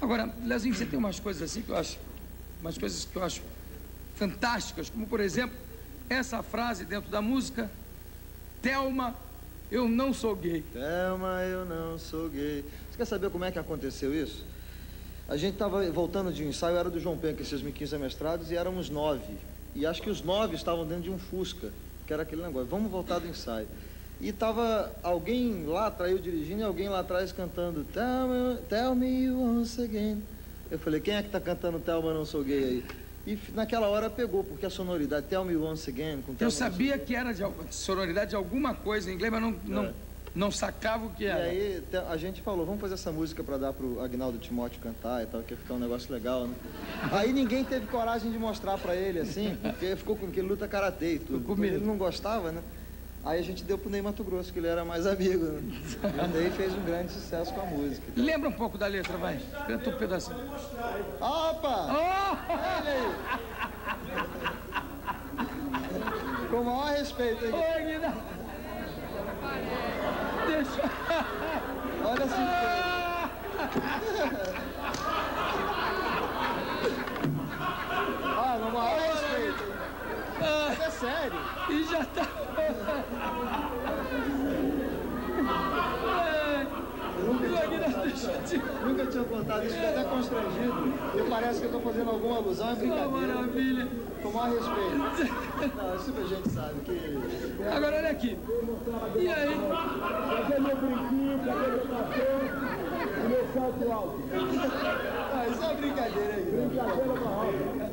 Agora, Lezinho, você tem umas coisas assim que eu acho, umas coisas que eu acho fantásticas, como por exemplo, essa frase dentro da música, Thelma, eu não sou gay. Thelma, eu não sou gay. Você quer saber como é que aconteceu isso? A gente estava voltando de um ensaio, era do João Penca, esses 15 semestrados, e éramos nove. E acho que os nove estavam dentro de um Fusca, que era aquele negócio, vamos voltar do ensaio. E tava alguém lá atrás, eu dirigindo, e alguém lá atrás cantando Tell me, tell me once again. Eu falei, quem é que tá cantando Thelma Não Sou Gay aí? E naquela hora pegou, porque a sonoridade Tell me once again... Com eu sabia que era de sonoridade de alguma coisa em inglês, mas não, não, é. não sacava o que era. E aí a gente falou, vamos fazer essa música para dar pro Agnaldo Timóteo cantar e tal, que ia ficar um negócio legal, né? Aí ninguém teve coragem de mostrar para ele, assim, porque ficou com que luta karatê e tudo. Ele não gostava, né? Aí a gente deu pro Ney Mato Grosso, que ele era mais amigo. Né? E o Ney fez um grande sucesso com a música. Lembra um pouco da letra, vai. Canta um pedacinho. Opa! Oh! Olha aí! Com o maior respeito aí. Oi, Guida! Deixa... Olha assim. ah, no maior. Ah, sério. E já tá... Nunca tinha contado isso, fiquei até constrangido. E parece que eu estou fazendo alguma alusão, é brincadeira. Oh, maravilha. Com maior respeito. Não, isso a gente sabe que... Agora, olha aqui. E aí? Cadê meu brinquinho, cadê meu café e meu salto alto? Ah, isso é uma brincadeira aí. Brincadeira barroca.